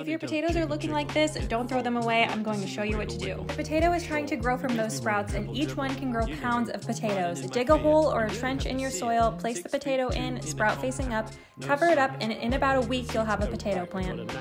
If your potatoes are looking like this, don't throw them away. I'm going to show you what to do. The potato is trying to grow from those sprouts, and each one can grow pounds of potatoes. Dig a hole or a trench in your soil, place the potato in, sprout facing up, cover it up, and in about a week you'll have a potato plant.